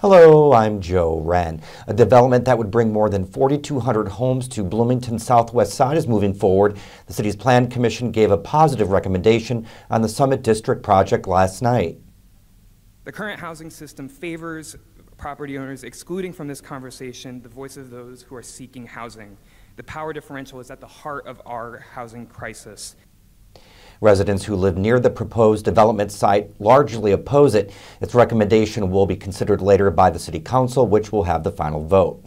Hello, I'm Joe Hren. A development that would bring more than 4,200 homes to Bloomington's southwest side is moving forward. The city's plan commission gave a positive recommendation on the Summit District project last night. The current housing system favors property owners, excluding from this conversation the voice of those who are seeking housing. The power differential is at the heart of our housing crisis. Residents who live near the proposed development site largely oppose it. Its recommendation will be considered later by the City Council, which will have the final vote.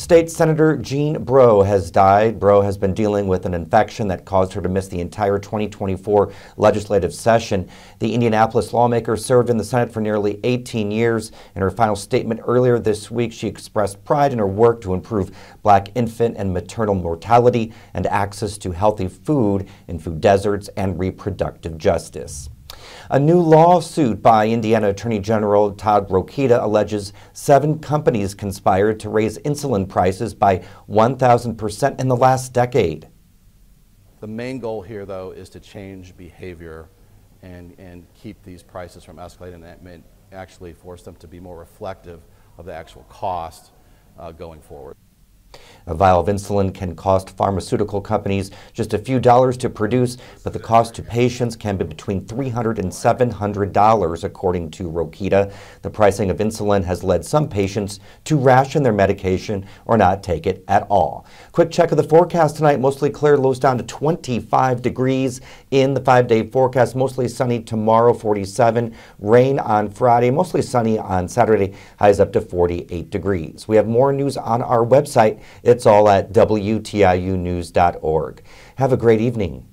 State Senator Jean Breaux has died. Breaux has been dealing with an infection that caused her to miss the entire 2024 legislative session. The Indianapolis lawmaker served in the Senate for nearly 18 years. In her final statement earlier this week, she expressed pride in her work to improve black infant and maternal mortality and access to healthy food in food deserts and reproductive justice. A new lawsuit by Indiana Attorney General Todd Rokita alleges seven companies conspired to raise insulin prices by 1,000% in the last decade. The main goal here, though, is to change behavior and, and keep these prices from escalating and actually force them to be more reflective of the actual cost uh, going forward. A vial of insulin can cost pharmaceutical companies just a few dollars to produce, but the cost to patients can be between $300 and $700, according to Rokita. The pricing of insulin has led some patients to ration their medication or not take it at all. Quick check of the forecast tonight mostly clear, lows down to 25 degrees in the five day forecast. Mostly sunny tomorrow, 47. Rain on Friday, mostly sunny on Saturday, highs up to 48 degrees. We have more news on our website. It's all at WTIUnews.org. Have a great evening.